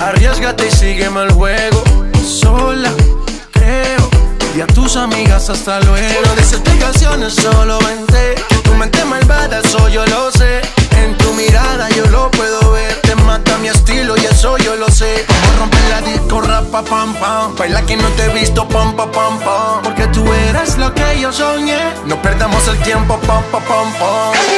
Arriesgate y sígueme el juego. Sola, creo. Y a tus amigas hasta luego. No des explicaciones, solo vente. Que tu mente malvada, eso yo lo sé. En tu mirada yo lo puedo ver. Te mata mi estilo y eso yo lo sé. Vamos a romper la disco, rapa, pam, pam. Baila que no te he visto, pam, pam, pam, pam. Porque tú eres lo que yo soñé. No perdamos el tiempo, pam, pam, pam, pam.